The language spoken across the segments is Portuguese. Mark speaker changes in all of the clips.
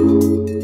Speaker 1: Música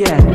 Speaker 1: Yeah.